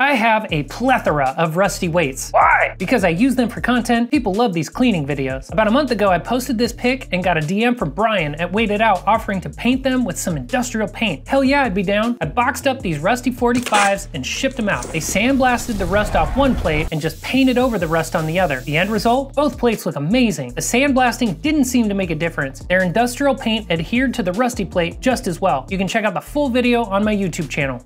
I have a plethora of rusty weights. Why? Because I use them for content, people love these cleaning videos. About a month ago, I posted this pic and got a DM from Brian at Weight It Out offering to paint them with some industrial paint. Hell yeah, I'd be down. I boxed up these rusty 45s and shipped them out. They sandblasted the rust off one plate and just painted over the rust on the other. The end result? Both plates look amazing. The sandblasting didn't seem to make a difference. Their industrial paint adhered to the rusty plate just as well. You can check out the full video on my YouTube channel.